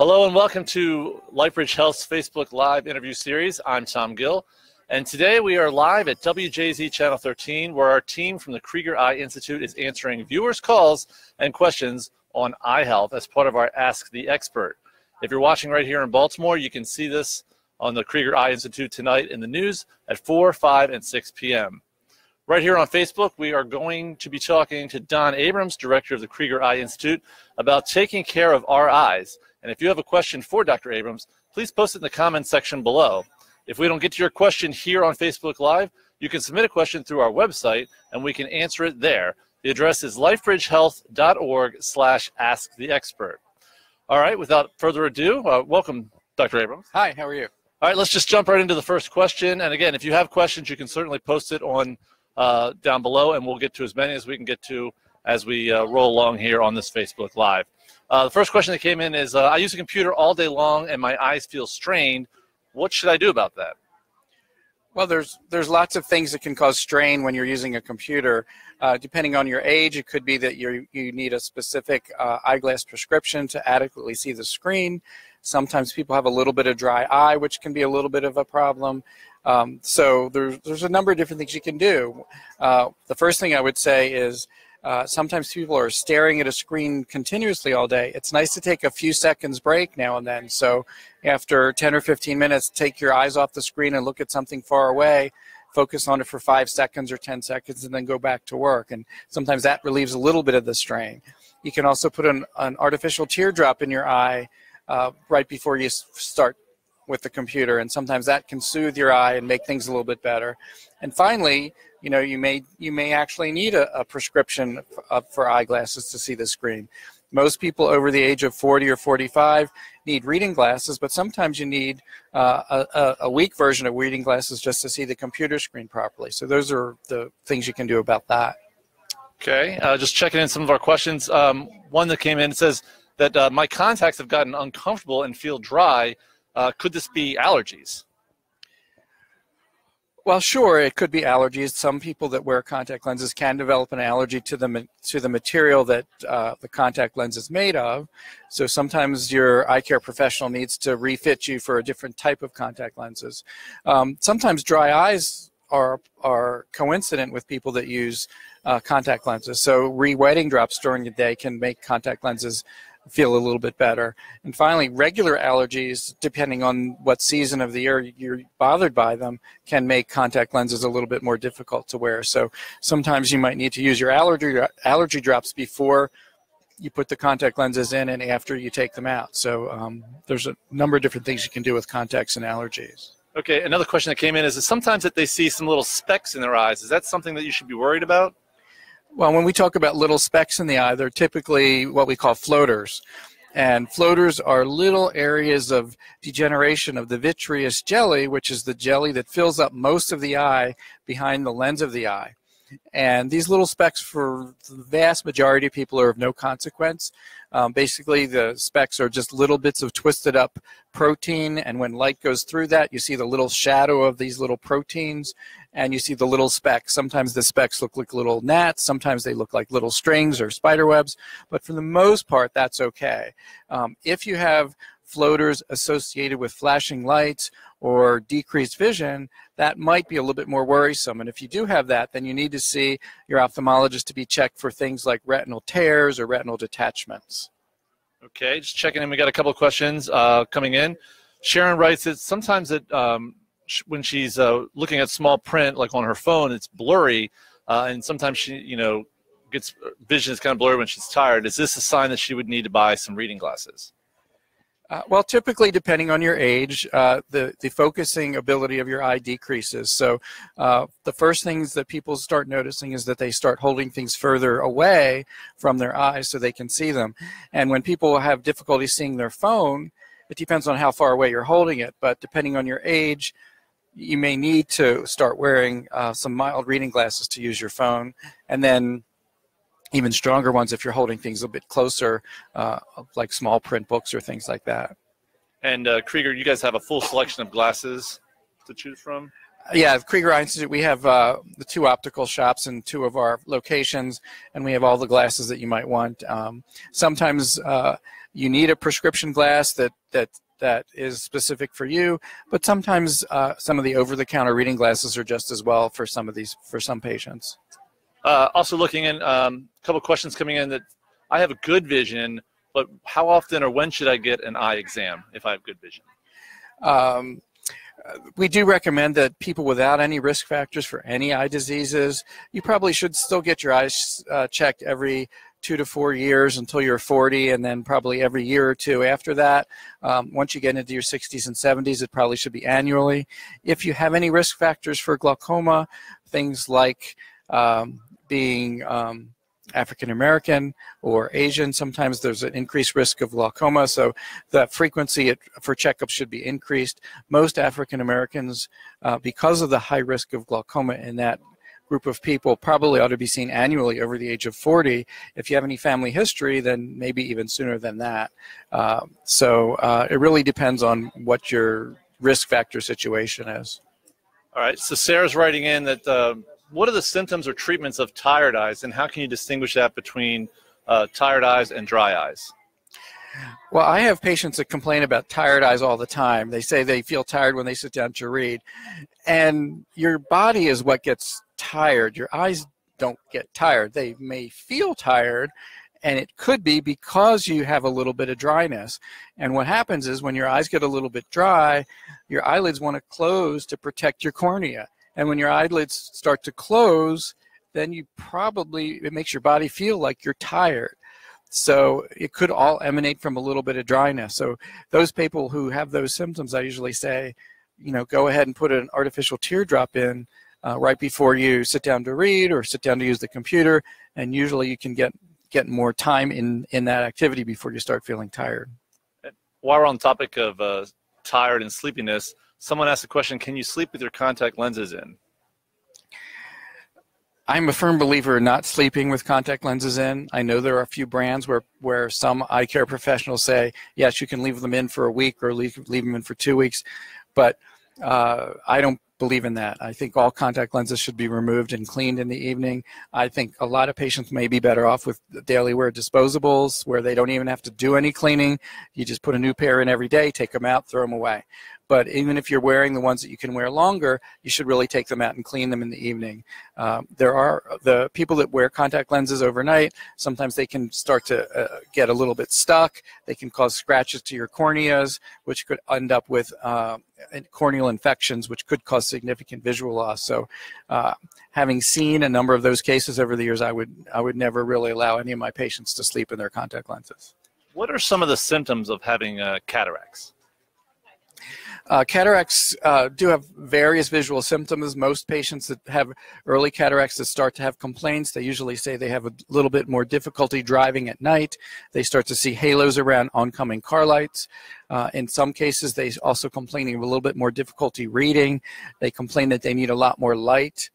Hello and welcome to LifeBridge Health's Facebook Live interview series. I'm Tom Gill, and today we are live at WJZ Channel 13, where our team from the Krieger Eye Institute is answering viewers' calls and questions on eye health as part of our Ask the Expert. If you're watching right here in Baltimore, you can see this on the Krieger Eye Institute tonight in the news at 4, 5, and 6 p.m. Right here on Facebook, we are going to be talking to Don Abrams, director of the Krieger Eye Institute, about taking care of our eyes. And if you have a question for Dr. Abrams, please post it in the comments section below. If we don't get to your question here on Facebook Live, you can submit a question through our website and we can answer it there. The address is lifebridgehealth.org slash ask the expert. All right, without further ado, uh, welcome, Dr. Abrams. Hi, how are you? All right, let's just jump right into the first question. And again, if you have questions, you can certainly post it on uh, down below, and we'll get to as many as we can get to as we uh, roll along here on this Facebook Live. Uh, the first question that came in is uh, I use a computer all day long and my eyes feel strained. What should I do about that? Well, there's there's lots of things that can cause strain when you're using a computer. Uh, depending on your age, it could be that you you need a specific uh, eyeglass prescription to adequately see the screen. Sometimes people have a little bit of dry eye, which can be a little bit of a problem. Um, so there's there's a number of different things you can do. Uh, the first thing I would say is uh, sometimes people are staring at a screen continuously all day. It's nice to take a few seconds break now and then. So after 10 or 15 minutes, take your eyes off the screen and look at something far away. Focus on it for five seconds or 10 seconds and then go back to work. And sometimes that relieves a little bit of the strain. You can also put an, an artificial teardrop in your eye uh, right before you start with the computer, and sometimes that can soothe your eye and make things a little bit better. And finally, you know, you may you may actually need a, a prescription f- for eyeglasses to see the screen. Most people over the age of 40 or 45 need reading glasses, but sometimes you need uh, a, a weak version of reading glasses just to see the computer screen properly. So those are the things you can do about that. Okay, uh, just checking in some of our questions. Um, one that came in says that uh, my contacts have gotten uncomfortable and feel dry uh, could this be allergies? Well, sure, it could be allergies. Some people that wear contact lenses can develop an allergy to the to the material that uh, the contact lens is made of. So sometimes your eye care professional needs to refit you for a different type of contact lenses. Um, sometimes dry eyes are are coincident with people that use uh, contact lenses. So re-wetting drops during the day can make contact lenses feel a little bit better. And finally, regular allergies, depending on what season of the year you're bothered by them, can make contact lenses a little bit more difficult to wear. So sometimes you might need to use your allergy allergy drops before you put the contact lenses in and after you take them out. So um, there's a number of different things you can do with contacts and allergies. Okay, another question that came in is that sometimes that they see some little specks in their eyes. Is that something that you should be worried about? Well, when we talk about little specks in the eye, they're typically what we call floaters. And floaters are little areas of degeneration of the vitreous jelly, which is the jelly that fills up most of the eye behind the lens of the eye. And these little specks, for the vast majority of people, are of no consequence. Um, basically, the specks are just little bits of twisted up protein, and when light goes through that, you see the little shadow of these little proteins, and you see the little specks. Sometimes the specks look like little gnats, sometimes they look like little strings or spider webs, but for the most part, that's okay. Um, if you have floaters associated with flashing lights or decreased vision, that might be a little bit more worrisome. And if you do have that, then you need to see your ophthalmologist to be checked for things like retinal tears or retinal detachments. Okay, just checking in. We got a couple questions uh, coming in. Sharon writes that sometimes it, um, when she's uh, looking at small print, like on her phone, it's blurry, uh, and sometimes she, you know, gets vision is kind of blurry when she's tired. Is this a sign that she would need to buy some reading glasses? Uh, well, typically, depending on your age, uh, the, the focusing ability of your eye decreases. So, uh, the first things that people start noticing is that they start holding things further away from their eyes so they can see them. And when people have difficulty seeing their phone, it depends on how far away you're holding it, but depending on your age, you may need to start wearing uh, some mild reading glasses to use your phone. And then even stronger ones if you're holding things a bit closer, uh, like small print books or things like that. And uh, Krieger, you guys have a full selection of glasses to choose from. Yeah, Krieger Eye Institute, we have uh, the two optical shops in two of our locations, and we have all the glasses that you might want. Um, sometimes uh, you need a prescription glass that, that, that is specific for you, but sometimes uh, some of the over-the-counter reading glasses are just as well for some of these, for some patients. Uh, also looking in, a um, couple questions coming in that I have a good vision, but how often or when should I get an eye exam if I have good vision? Um, we do recommend that people without any risk factors for any eye diseases, you probably should still get your eyes uh, checked every two to four years until you're 40, and then probably every year or two after that. Um, once you get into your 60s and 70s, it probably should be annually. If you have any risk factors for glaucoma, things like um, being um, African American or Asian, sometimes there's an increased risk of glaucoma, so the frequency for checkups should be increased. Most African Americans, uh, because of the high risk of glaucoma in that group of people, probably ought to be seen annually over the age of 40. If you have any family history, then maybe even sooner than that. Uh, so uh, it really depends on what your risk factor situation is. All right, so Sarah's writing in that um, what are the symptoms or treatments of tired eyes, and how can you distinguish that between uh, tired eyes and dry eyes? Well, I have patients that complain about tired eyes all the time. They say they feel tired when they sit down to read. And your body is what gets tired. Your eyes don't get tired. They may feel tired, and it could be because you have a little bit of dryness. And what happens is when your eyes get a little bit dry, your eyelids want to close to protect your cornea. And when your eyelids start to close, then you probably, it makes your body feel like you're tired. So it could all emanate from a little bit of dryness. So those people who have those symptoms, I usually say, you know, go ahead and put an artificial teardrop in uh, right before you sit down to read or sit down to use the computer, and usually you can get get more time in in that activity before you start feeling tired. While we're on the topic of uh, tired and sleepiness, someone asked a question can you sleep with your contact lenses in i'm a firm believer in not sleeping with contact lenses in i know there are a few brands where, where some eye care professionals say yes you can leave them in for a week or leave, leave them in for two weeks but uh, i don't believe in that. I think all contact lenses should be removed and cleaned in the evening. I think a lot of patients may be better off with daily wear disposables where they don't even have to do any cleaning. You just put a new pair in every day, take them out, throw them away. But even if you're wearing the ones that you can wear longer, you should really take them out and clean them in the evening. Um, there are the people that wear contact lenses overnight. Sometimes they can start to uh, get a little bit stuck. They can cause scratches to your corneas, which could end up with uh, corneal infections, which could cause significant visual loss. So, uh, having seen a number of those cases over the years, I would I would never really allow any of my patients to sleep in their contact lenses. What are some of the symptoms of having uh, cataracts? Uh, cataracts uh, do have various visual symptoms. Most patients that have early cataracts that start to have complaints, they usually say they have a little bit more difficulty driving at night. They start to see halos around oncoming car lights. Uh, in some cases, they also complaining of a little bit more difficulty reading. They complain that they need a lot more light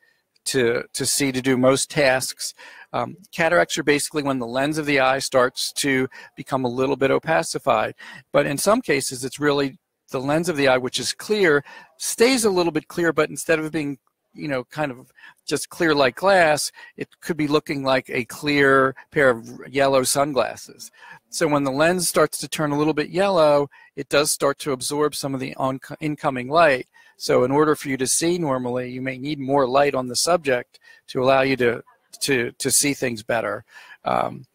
to, to see to do most tasks. Um, cataracts are basically when the lens of the eye starts to become a little bit opacified. But in some cases, it's really the lens of the eye, which is clear, stays a little bit clear, but instead of being, you know, kind of just clear like glass, it could be looking like a clear pair of yellow sunglasses. So when the lens starts to turn a little bit yellow, it does start to absorb some of the incoming light. So in order for you to see normally, you may need more light on the subject to allow you to to to see things better. Um,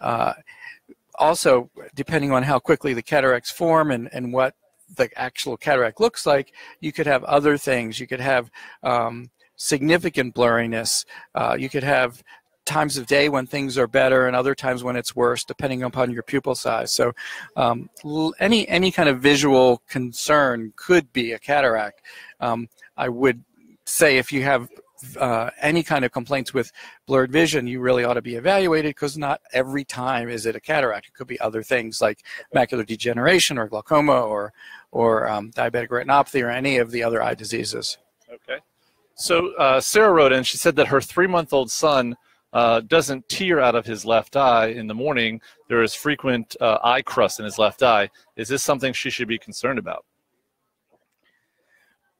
uh, also, depending on how quickly the cataracts form and, and what the actual cataract looks like, you could have other things. You could have um, significant blurriness. Uh, you could have times of day when things are better and other times when it's worse, depending upon your pupil size. So, um, any any kind of visual concern could be a cataract. Um, I would say if you have uh, any kind of complaints with blurred vision, you really ought to be evaluated because not every time is it a cataract. It could be other things like macular degeneration or glaucoma or or um, diabetic retinopathy or any of the other eye diseases. Okay. So uh, Sarah wrote in. She said that her three-month-old son uh, doesn't tear out of his left eye in the morning. There is frequent uh, eye crust in his left eye. Is this something she should be concerned about?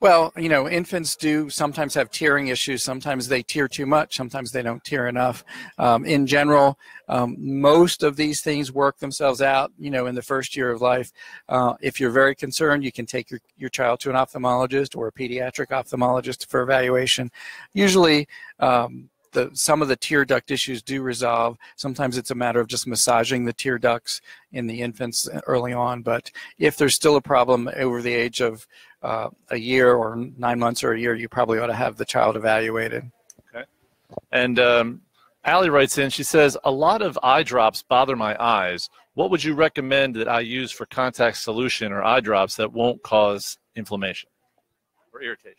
Well, you know, infants do sometimes have tearing issues. Sometimes they tear too much. Sometimes they don't tear enough. Um, in general, um, most of these things work themselves out, you know, in the first year of life. Uh, if you're very concerned, you can take your, your child to an ophthalmologist or a pediatric ophthalmologist for evaluation. Usually, um, the, some of the tear duct issues do resolve. Sometimes it's a matter of just massaging the tear ducts in the infants early on. But if there's still a problem over the age of uh, a year or nine months or a year, you probably ought to have the child evaluated. Okay. And um, Allie writes in, she says, a lot of eye drops bother my eyes. What would you recommend that I use for contact solution or eye drops that won't cause inflammation or irritation?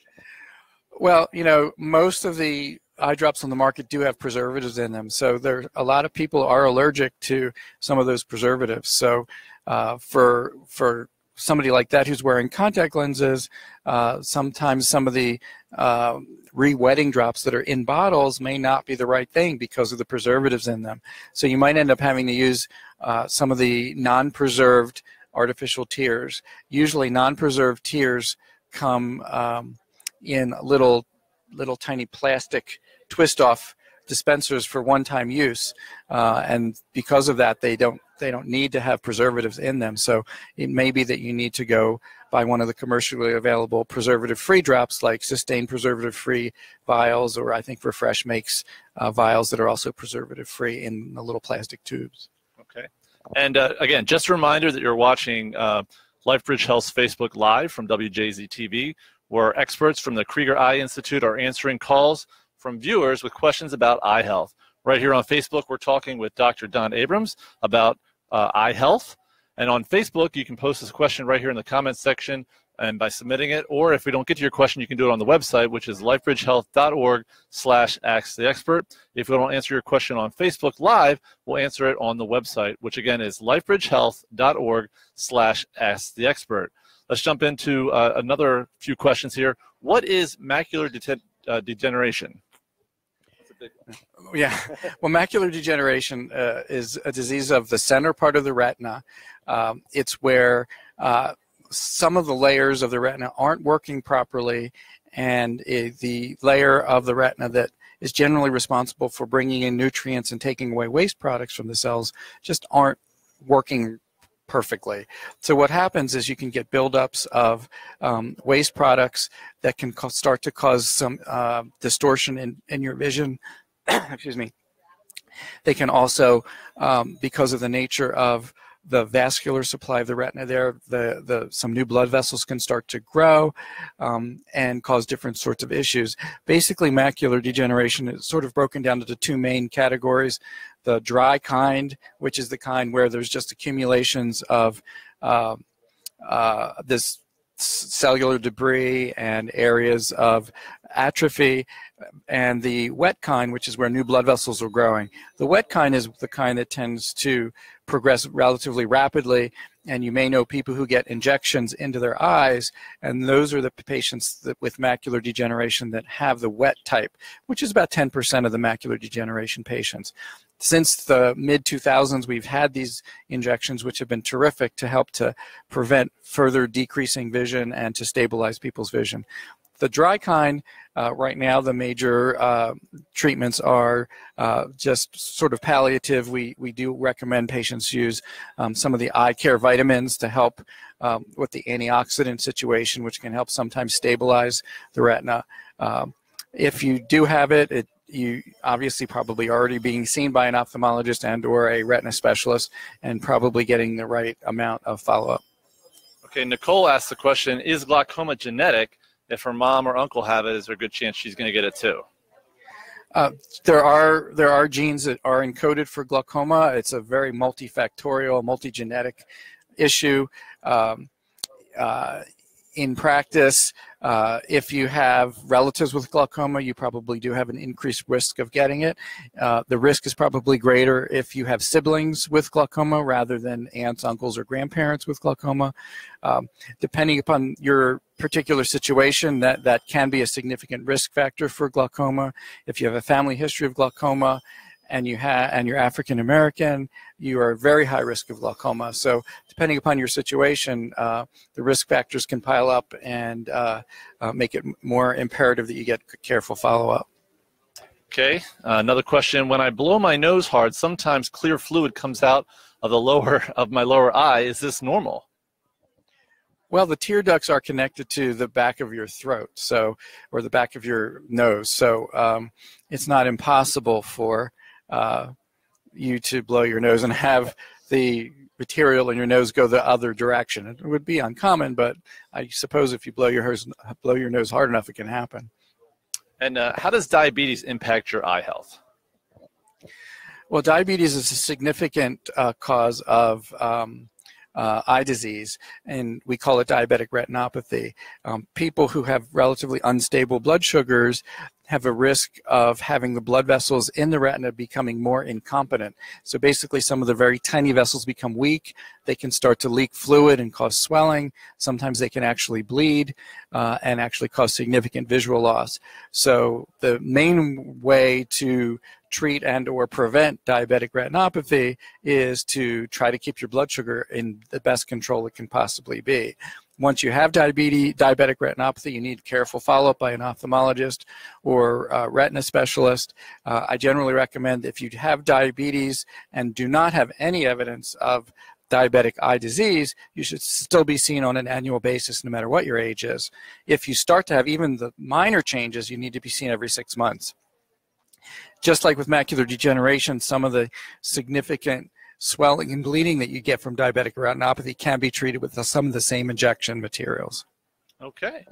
Well, you know, most of the eye drops on the market do have preservatives in them. So there, a lot of people are allergic to some of those preservatives. So uh, for for somebody like that who's wearing contact lenses, uh, sometimes some of the uh, re-wetting drops that are in bottles may not be the right thing because of the preservatives in them. So you might end up having to use uh, some of the non-preserved artificial tears. Usually non-preserved tears come um, in little little tiny plastic twist off dispensers for one-time use, uh, and because of that, they don't they don't need to have preservatives in them. So it may be that you need to go buy one of the commercially available preservative-free drops, like Systane preservative-free vials, or I think Refresh makes uh, vials that are also preservative-free in the little plastic tubes. Okay, and uh, again, just a reminder that you're watching uh, LifeBridge Health's Facebook Live from WJZ TV, where experts from the Krieger Eye Institute are answering calls from viewers with questions about eye health. Right here on Facebook, we're talking with Dr. Don Abrams about uh, eye health. And on Facebook, you can post this question right here in the comments section and by submitting it. Or if we don't get to your question, you can do it on the website, which is lifebridgehealth.org slash ask the expert. If we don't answer your question on Facebook Live, we'll answer it on the website, which again is lifebridgehealth.org slash ask the expert. Let's jump into uh, another few questions here. What is macular uh, degeneration? Yeah, well, macular degeneration uh, is a disease of the center part of the retina. Um, it's where uh, some of the layers of the retina aren't working properly, and it, the layer of the retina that is generally responsible for bringing in nutrients and taking away waste products from the cells just aren't working perfectly. So what happens is you can get buildups of um, waste products that can start to cause some uh, distortion in, in your vision. Excuse me. They can also, um, because of the nature of the vascular supply of the retina there, the, the, some new blood vessels can start to grow um, and cause different sorts of issues. Basically, macular degeneration is sort of broken down into two main categories. The dry kind, which is the kind where there's just accumulations of uh, uh, this cellular debris and areas of atrophy and the wet kind which is where new blood vessels are growing. The wet kind is the kind that tends to progress relatively rapidly and you may know people who get injections into their eyes and those are the patients with macular degeneration that have the wet type which is about 10% of the macular degeneration patients since the mid 2000s, we've had these injections, which have been terrific to help to prevent further decreasing vision and to stabilize people's vision. The dry kind, uh, right now, the major uh, treatments are uh, just sort of palliative. We, we do recommend patients use um, some of the eye care vitamins to help um, with the antioxidant situation, which can help sometimes stabilize the retina. Um, if you do have it, it you obviously probably already being seen by an ophthalmologist and or a retina specialist and probably getting the right amount of follow-up. Okay, Nicole asked the question, is glaucoma genetic? If her mom or uncle have it, is there a good chance she's going to get it too? Uh, there are there are genes that are encoded for glaucoma. It's a very multifactorial, multigenetic issue. Um, uh, in practice, uh, if you have relatives with glaucoma, you probably do have an increased risk of getting it. Uh, the risk is probably greater if you have siblings with glaucoma rather than aunts, uncles, or grandparents with glaucoma. Um, depending upon your particular situation, that, that can be a significant risk factor for glaucoma. If you have a family history of glaucoma, and you have and you're African American, you are very high risk of glaucoma. So depending upon your situation, uh, the risk factors can pile up and uh, uh, make it more imperative that you get careful follow up. Okay, uh, another question. When I blow my nose hard, sometimes clear fluid comes out of the lower of my lower eye. Is this normal? Well, the tear ducts are connected to the back of your throat, so or the back of your nose. So um, it's not impossible for uh, you to blow your nose and have the material in your nose go the other direction. It would be uncommon, but I suppose if you blow your nose, blow your nose hard enough, it can happen. And uh, how does diabetes impact your eye health? Well, diabetes is a significant uh, cause of um, uh, eye disease, and we call it diabetic retinopathy. Um, people who have relatively unstable blood sugars have a risk of having the blood vessels in the retina becoming more incompetent. So basically, some of the very tiny vessels become weak. They can start to leak fluid and cause swelling. Sometimes they can actually bleed uh, and actually cause significant visual loss. So the main way to treat and or prevent diabetic retinopathy is to try to keep your blood sugar in the best control it can possibly be. Once you have diabetes, diabetic retinopathy, you need careful follow-up by an ophthalmologist or a retina specialist. Uh, I generally recommend if you have diabetes and do not have any evidence of diabetic eye disease, you should still be seen on an annual basis no matter what your age is. If you start to have even the minor changes, you need to be seen every six months just like with macular degeneration, some of the significant swelling and bleeding that you get from diabetic retinopathy can be treated with some of the same injection materials. Okay.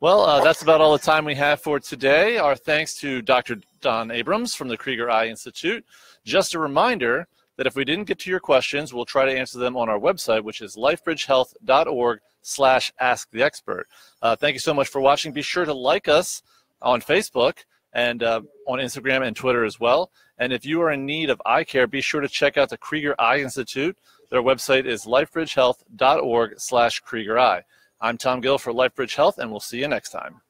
Well, uh, that's about all the time we have for today. Our thanks to Dr. Don Abrams from the Krieger Eye Institute. Just a reminder that if we didn't get to your questions, we'll try to answer them on our website, which is lifebridgehealth.org slash ask the expert. Uh, thank you so much for watching. Be sure to like us on Facebook and uh, on Instagram and Twitter as well. And if you are in need of eye care, be sure to check out the Krieger Eye Institute. Their website is lifebridgehealth.org slash Krieger Eye. I'm Tom Gill for LifeBridge Health, and we'll see you next time.